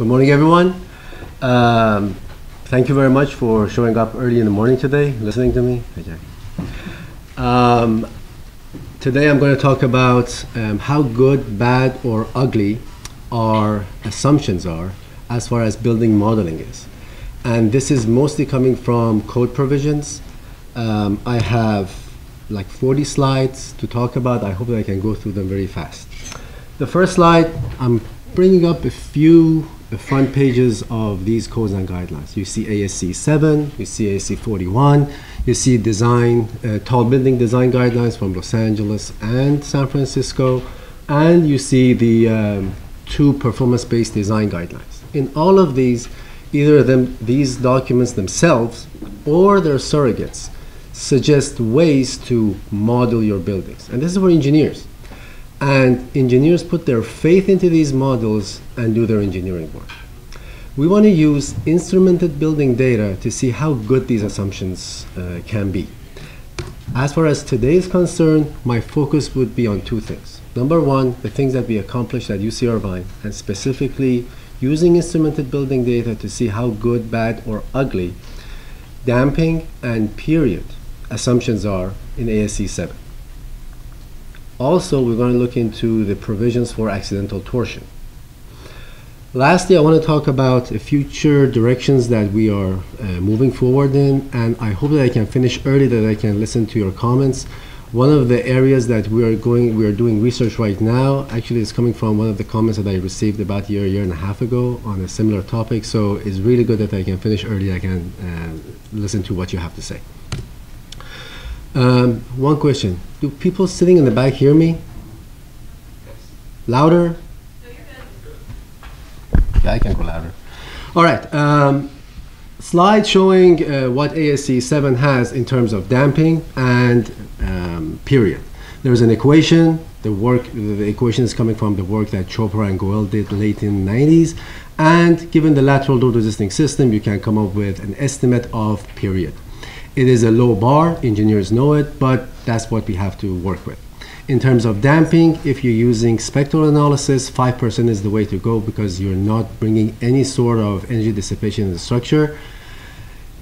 Good morning, everyone. Um, thank you very much for showing up early in the morning today, listening to me. Um, today I'm going to talk about um, how good, bad, or ugly our assumptions are as far as building modeling is. And this is mostly coming from code provisions. Um, I have like 40 slides to talk about. I hope that I can go through them very fast. The first slide, I'm bringing up a few the front pages of these codes and guidelines. You see ASCE 7, you see ASCE 41, you see design, uh, tall building design guidelines from Los Angeles and San Francisco, and you see the um, two performance-based design guidelines. In all of these, either them, these documents themselves or their surrogates suggest ways to model your buildings. And this is for engineers. And engineers put their faith into these models and do their engineering work. We want to use instrumented building data to see how good these assumptions uh, can be. As far as today is concerned, my focus would be on two things. Number one, the things that we accomplished at UC Irvine, and specifically using instrumented building data to see how good, bad, or ugly damping and period assumptions are in ASCE 7. Also, we're going to look into the provisions for accidental torsion. Lastly, I want to talk about future directions that we are uh, moving forward in, and I hope that I can finish early, that I can listen to your comments. One of the areas that we are going, we are doing research right now, actually is coming from one of the comments that I received about a year, year and a half ago on a similar topic. So it's really good that I can finish early. I can uh, listen to what you have to say. Um, one question. Do people sitting in the back hear me? Louder? Yeah, I can go louder. All right. Um, slide showing uh, what ASCE 7 has in terms of damping and um, period. There's an equation. The work, the equation is coming from the work that Chopra and Goel did late in the 90s. And given the lateral load resisting system, you can come up with an estimate of period. It is a low bar, engineers know it, but that's what we have to work with. In terms of damping, if you're using spectral analysis, 5% is the way to go because you're not bringing any sort of energy dissipation in the structure.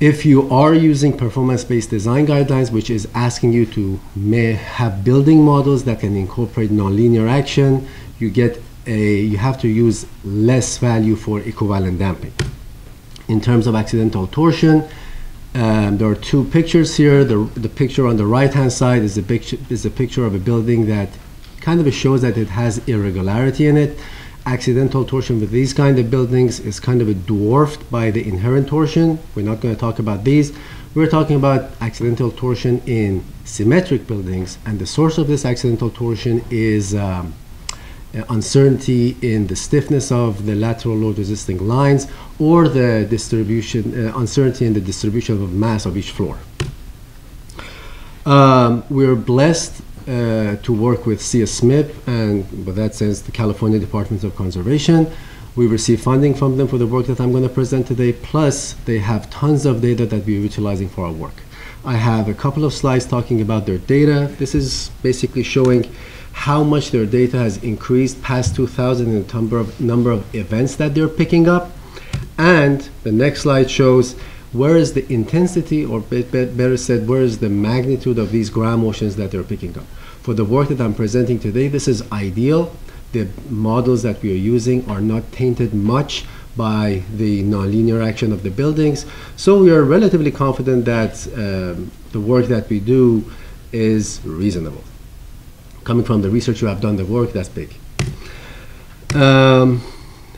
If you are using performance-based design guidelines, which is asking you to may have building models that can incorporate nonlinear action, you get a, you have to use less value for equivalent damping. In terms of accidental torsion, um, there are two pictures here. The, the picture on the right-hand side is a, picture, is a picture of a building that kind of shows that it has irregularity in it. Accidental torsion with these kind of buildings is kind of dwarfed by the inherent torsion. We're not going to talk about these. We're talking about accidental torsion in symmetric buildings, and the source of this accidental torsion is um, uncertainty in the stiffness of the lateral load resisting lines or the distribution, uh, uncertainty in the distribution of mass of each floor. Um, we're blessed uh, to work with CSMIP and, in that sense, the California Department of Conservation. We receive funding from them for the work that I'm going to present today, plus they have tons of data that we're utilizing for our work. I have a couple of slides talking about their data. This is basically showing how much their data has increased past 2000 in the number of, number of events that they're picking up. And the next slide shows where is the intensity, or better said, where is the magnitude of these ground motions that they're picking up. For the work that I'm presenting today, this is ideal. The models that we are using are not tainted much by the nonlinear action of the buildings. So we are relatively confident that um, the work that we do is reasonable coming from the research you have done the work, that's big. Um,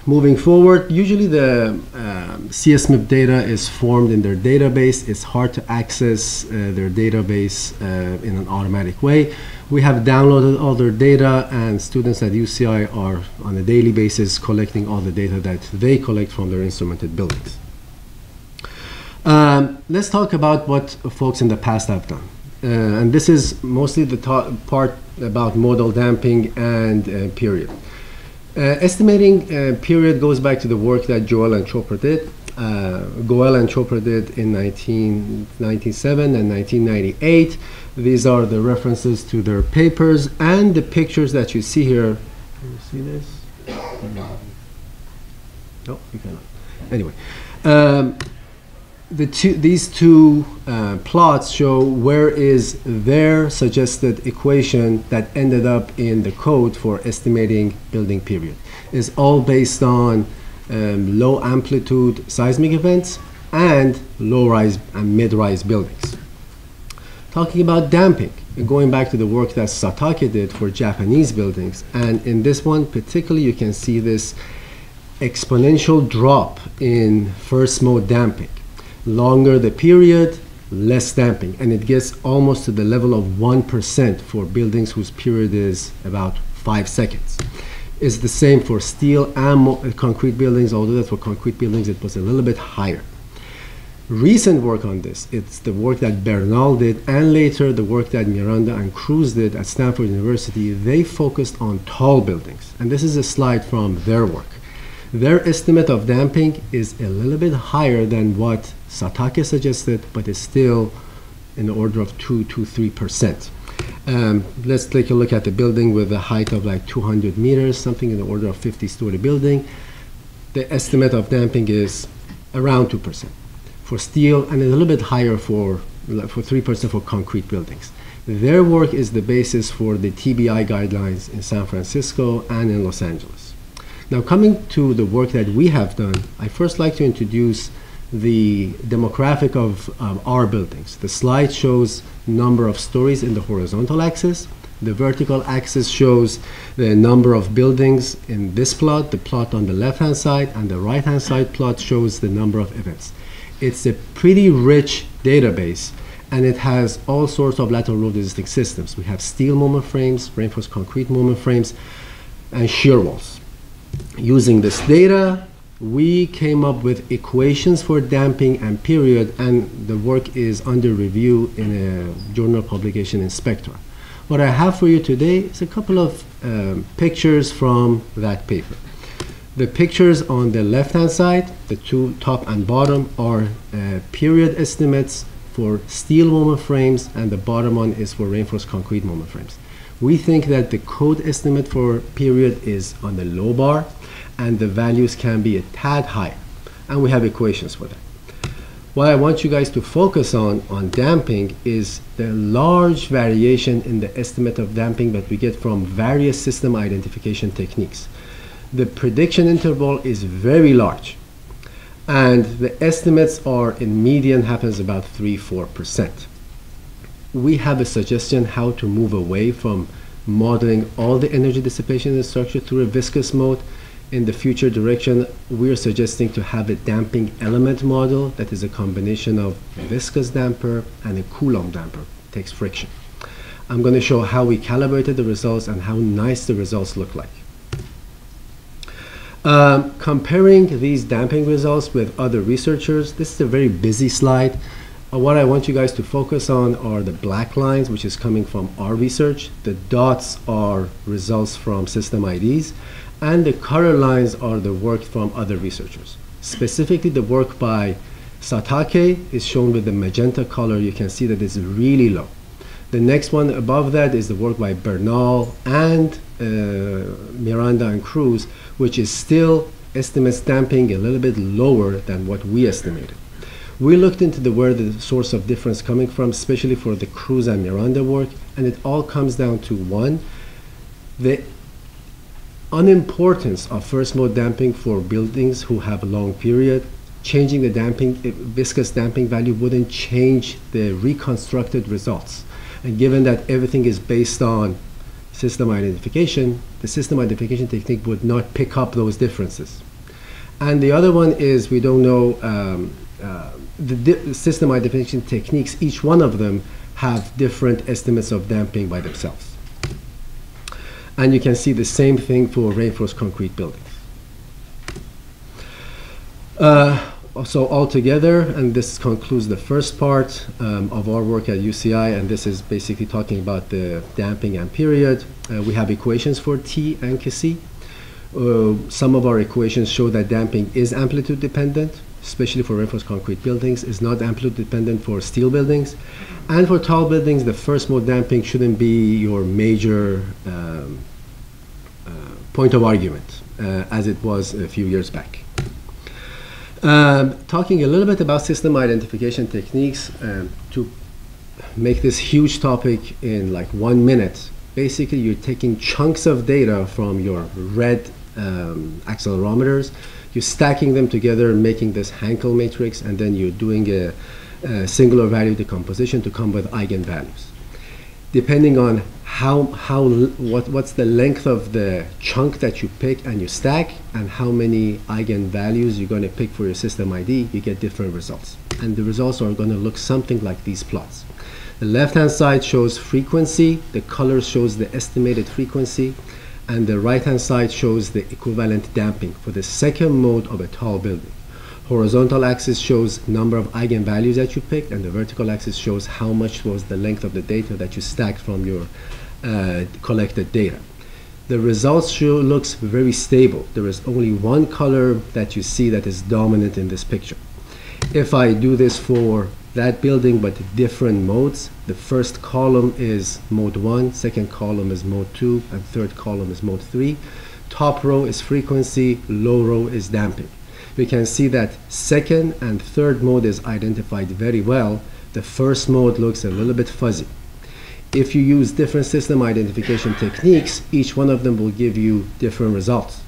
moving forward, usually the um, CSMIP data is formed in their database. It's hard to access uh, their database uh, in an automatic way. We have downloaded all their data, and students at UCI are on a daily basis collecting all the data that they collect from their instrumented buildings. Um, let's talk about what folks in the past have done. Uh, and this is mostly the part about modal damping and uh, period. Uh, estimating period goes back to the work that Joel and Chopra did. Uh, Goel and Chopra did in 1997 and 1998. These are the references to their papers and the pictures that you see here. Can you see this? No, you cannot. Anyway, um, the two, these two uh, plots show where is their suggested equation that ended up in the code for estimating building period. It's all based on um, low amplitude seismic events and low rise and mid rise buildings. Talking about damping, going back to the work that Satake did for Japanese buildings, and in this one particularly, you can see this exponential drop in first mode damping. Longer the period, less damping, and it gets almost to the level of 1% for buildings whose period is about 5 seconds. It's the same for steel and uh, concrete buildings, although that for concrete buildings it was a little bit higher. Recent work on this, it's the work that Bernal did, and later the work that Miranda and Cruz did at Stanford University, they focused on tall buildings. And this is a slide from their work. Their estimate of damping is a little bit higher than what Satake suggested, but is still in the order of 2 to 3%. Um, let's take a look at the building with a height of like 200 meters, something in the order of 50 story building. The estimate of damping is around 2% for steel and a little bit higher for, for 3% for concrete buildings. Their work is the basis for the TBI guidelines in San Francisco and in Los Angeles. Now, coming to the work that we have done, I first like to introduce the demographic of um, our buildings. The slide shows number of stories in the horizontal axis. The vertical axis shows the number of buildings in this plot. The plot on the left-hand side and the right-hand side plot shows the number of events. It's a pretty rich database and it has all sorts of lateral load resisting systems. We have steel moment frames, reinforced concrete moment frames, and shear walls using this data, we came up with equations for damping and period, and the work is under review in a journal publication in Spectra. What I have for you today is a couple of um, pictures from that paper. The pictures on the left-hand side, the two top and bottom, are uh, period estimates for steel moment frames, and the bottom one is for reinforced concrete moment frames. We think that the code estimate for period is on the low bar, and the values can be a tad higher. And we have equations for that. What I want you guys to focus on on damping is the large variation in the estimate of damping that we get from various system identification techniques. The prediction interval is very large and the estimates are in median happens about 3-4%. We have a suggestion how to move away from modeling all the energy dissipation in the structure through a viscous mode in the future direction, we're suggesting to have a damping element model that is a combination of a viscous damper and a Coulomb damper, it takes friction. I'm going to show how we calibrated the results and how nice the results look like. Um, comparing these damping results with other researchers, this is a very busy slide. Uh, what I want you guys to focus on are the black lines, which is coming from our research. The dots are results from system IDs and the color lines are the work from other researchers. Specifically, the work by Satake is shown with the magenta color. You can see that it's really low. The next one above that is the work by Bernal and uh, Miranda and Cruz, which is still estimates damping a little bit lower than what we estimated. We looked into the where the source of difference coming from, especially for the Cruz and Miranda work, and it all comes down to one, the unimportance of first mode damping for buildings who have a long period. Changing the damping, eh, viscous damping value wouldn't change the reconstructed results. And given that everything is based on system identification, the system identification technique would not pick up those differences. And the other one is we don't know um, uh, the system identification techniques, each one of them have different estimates of damping by themselves. And you can see the same thing for reinforced concrete buildings. Uh, so altogether, and this concludes the first part um, of our work at UCI, and this is basically talking about the damping and period. Uh, we have equations for T and Kc. Uh, some of our equations show that damping is amplitude dependent, especially for reinforced concrete buildings, is not amplitude dependent for steel buildings. And for tall buildings, the first mode damping shouldn't be your major um, point of argument, uh, as it was a few years back. Um, talking a little bit about system identification techniques um, to make this huge topic in like one minute. Basically, you're taking chunks of data from your red um, accelerometers, you're stacking them together, making this Hankel matrix, and then you're doing a, a singular value decomposition to come with eigenvalues. Depending on how, how what, what's the length of the chunk that you pick and you stack and how many eigenvalues you're going to pick for your system ID, you get different results. And the results are going to look something like these plots. The left-hand side shows frequency, the color shows the estimated frequency, and the right-hand side shows the equivalent damping for the second mode of a tall building. Horizontal axis shows number of eigenvalues that you picked, and the vertical axis shows how much was the length of the data that you stacked from your uh, collected data. The results show looks very stable. There is only one color that you see that is dominant in this picture. If I do this for that building but different modes, the first column is mode 1, second column is mode 2, and third column is mode 3. Top row is frequency, low row is damping. We can see that second and third mode is identified very well. The first mode looks a little bit fuzzy if you use different system identification techniques, each one of them will give you different results.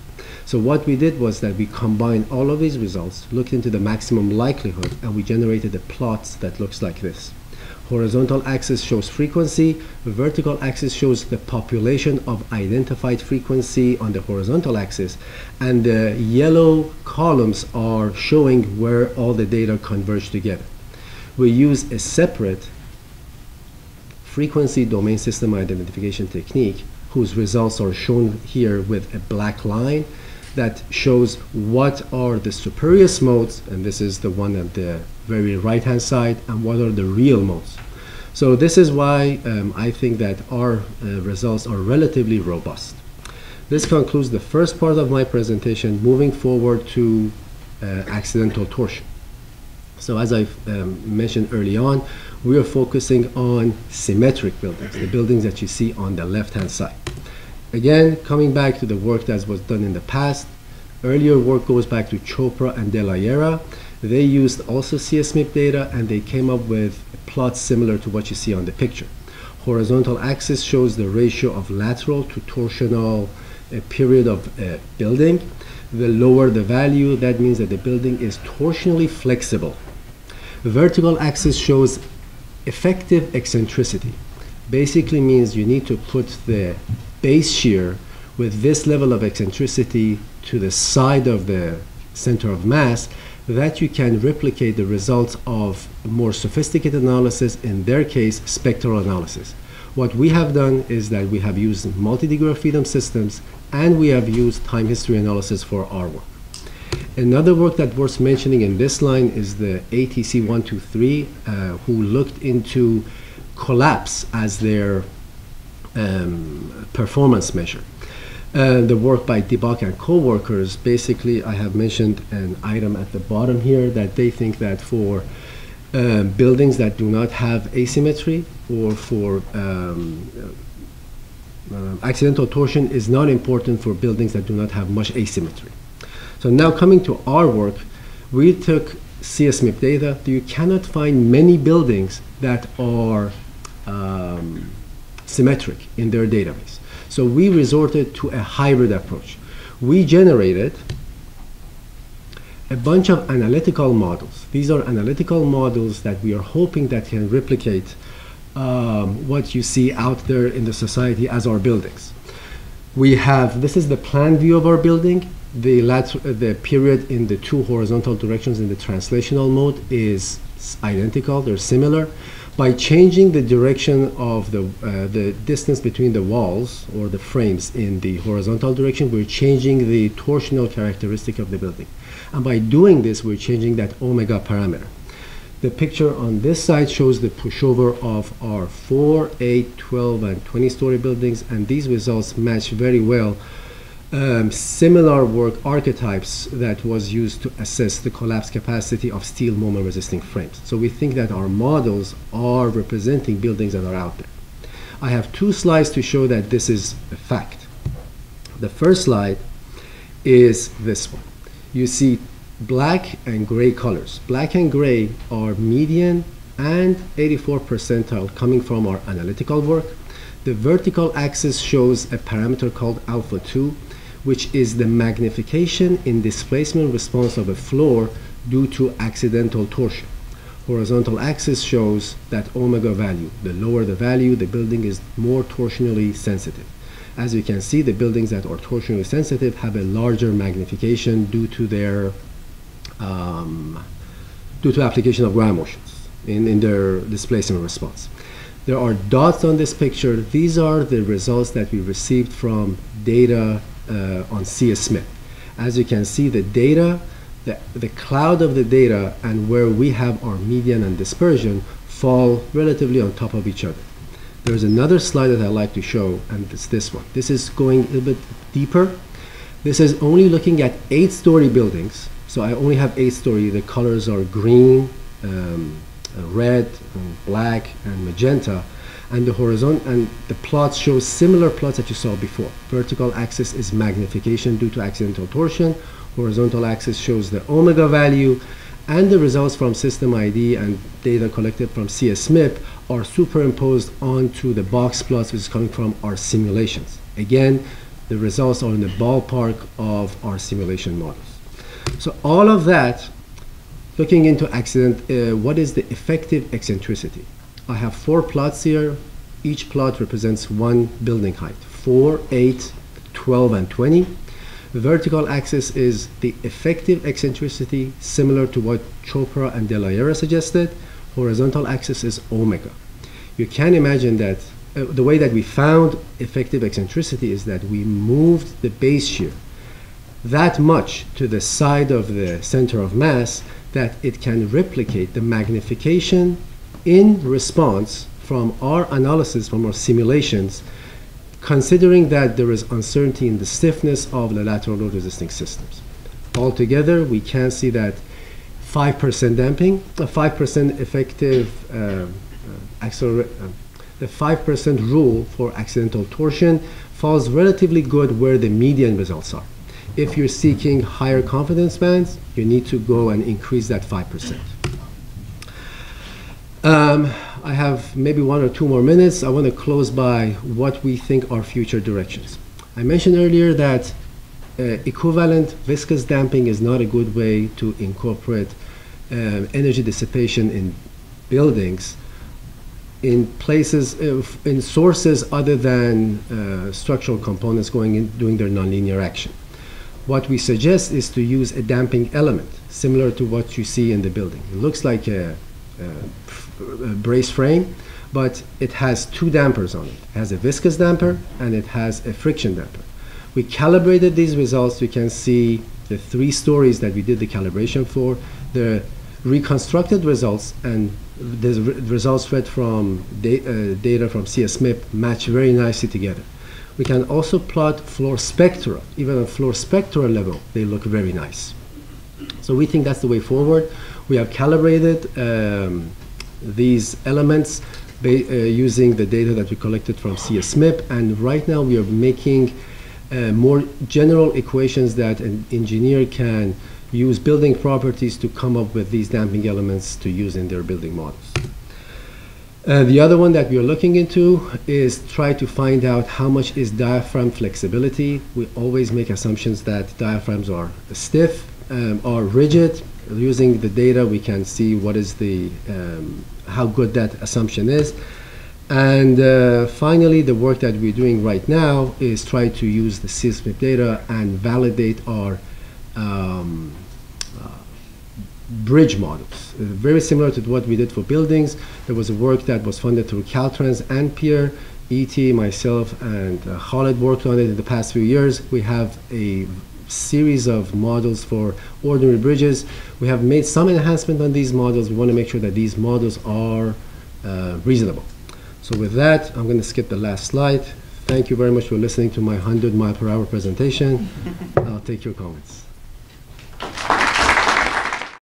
So what we did was that we combined all of these results, looked into the maximum likelihood, and we generated a plot that looks like this. Horizontal axis shows frequency, vertical axis shows the population of identified frequency on the horizontal axis, and the yellow columns are showing where all the data converge together. We use a separate frequency domain system identification technique whose results are shown here with a black line that shows what are the spurious modes, and this is the one at the very right hand side, and what are the real modes. So this is why um, I think that our uh, results are relatively robust. This concludes the first part of my presentation, moving forward to uh, accidental torsion. So as I um, mentioned early on, we are focusing on symmetric buildings, the buildings that you see on the left-hand side. Again, coming back to the work that was done in the past, earlier work goes back to Chopra and De La. They used also CSMIP data and they came up with plots similar to what you see on the picture. Horizontal axis shows the ratio of lateral to torsional uh, period of uh, building. The lower the value, that means that the building is torsionally flexible. The vertical axis shows effective eccentricity basically means you need to put the base shear with this level of eccentricity to the side of the center of mass that you can replicate the results of more sophisticated analysis, in their case, spectral analysis. What we have done is that we have used multi-degree of freedom systems and we have used time history analysis for our work. Another work that worth mentioning in this line is the ATC 123, uh, who looked into collapse as their um, performance measure. Uh, the work by DeBock and co-workers, basically I have mentioned an item at the bottom here that they think that for uh, buildings that do not have asymmetry or for um, uh, accidental torsion is not important for buildings that do not have much asymmetry. So now coming to our work, we took CSMIP data. You cannot find many buildings that are um, symmetric in their database. So we resorted to a hybrid approach. We generated a bunch of analytical models. These are analytical models that we are hoping that can replicate um, what you see out there in the society as our buildings. We have, this is the plan view of our building the, the period in the two horizontal directions in the translational mode is identical, they're similar. By changing the direction of the, uh, the distance between the walls or the frames in the horizontal direction, we're changing the torsional characteristic of the building. And by doing this, we're changing that omega parameter. The picture on this side shows the pushover of our 4, 8, 12, and 20 story buildings, and these results match very well um, similar work archetypes that was used to assess the collapse capacity of steel moment resisting frames. So we think that our models are representing buildings that are out there. I have two slides to show that this is a fact. The first slide is this one. You see black and gray colors. Black and gray are median and 84 percentile coming from our analytical work. The vertical axis shows a parameter called alpha 2, which is the magnification in displacement response of a floor due to accidental torsion. Horizontal axis shows that omega value. The lower the value, the building is more torsionally sensitive. As you can see, the buildings that are torsionally sensitive have a larger magnification due to their um, due to application of ground motions in, in their displacement response. There are dots on this picture. These are the results that we received from data uh, on CSMIP. As you can see, the data, the, the cloud of the data and where we have our median and dispersion fall relatively on top of each other. There's another slide that I like to show, and it's this one. This is going a little bit deeper. This is only looking at eight-story buildings. So I only have eight-story. The colors are green, um, uh, red, and black, and magenta. And the horizontal and the plots show similar plots that you saw before. Vertical axis is magnification due to accidental torsion. Horizontal axis shows the omega value, and the results from system ID and data collected from CSMIP are superimposed onto the box plots which is coming from our simulations. Again, the results are in the ballpark of our simulation models. So all of that, looking into accident, uh, what is the effective eccentricity? I have four plots here. Each plot represents one building height, 4, 8, 12, and 20. The vertical axis is the effective eccentricity, similar to what Chopra and De La Llera suggested. Horizontal axis is omega. You can imagine that uh, the way that we found effective eccentricity is that we moved the base shear that much to the side of the center of mass that it can replicate the magnification in response from our analysis, from our simulations, considering that there is uncertainty in the stiffness of the lateral load resisting systems. Altogether, we can see that 5% damping, a 5% effective uh, uh, uh, the 5% rule for accidental torsion falls relatively good where the median results are. If you're seeking higher confidence bands, you need to go and increase that 5%. Um, I have maybe one or two more minutes. I want to close by what we think are future directions. I mentioned earlier that uh, equivalent viscous damping is not a good way to incorporate uh, energy dissipation in buildings in places, uh, in sources other than uh, structural components going in, doing their nonlinear action. What we suggest is to use a damping element, similar to what you see in the building. It looks like a, a brace frame, but it has two dampers on it. It has a viscous damper and it has a friction damper. We calibrated these results. You can see the three stories that we did the calibration for, the reconstructed results and the results read from da uh, data from CSMIP match very nicely together. We can also plot floor spectra. Even on floor spectra level, they look very nice. So we think that's the way forward. We have calibrated um, these elements uh, using the data that we collected from CSMIP, and right now we are making uh, more general equations that an engineer can use building properties to come up with these damping elements to use in their building models. Uh, the other one that we are looking into is try to find out how much is diaphragm flexibility. We always make assumptions that diaphragms are stiff, um, are rigid, using the data, we can see what is the, um, how good that assumption is. And uh, finally, the work that we're doing right now is try to use the seismic data and validate our um, uh, bridge models. Uh, very similar to what we did for buildings. There was a work that was funded through Caltrans and PEER. ET, myself, and uh, Khaled worked on it in the past few years. We have a series of models for ordinary bridges. We have made some enhancement on these models. We want to make sure that these models are uh, reasonable. So with that, I'm going to skip the last slide. Thank you very much for listening to my 100 mile per hour presentation. I'll take your comments.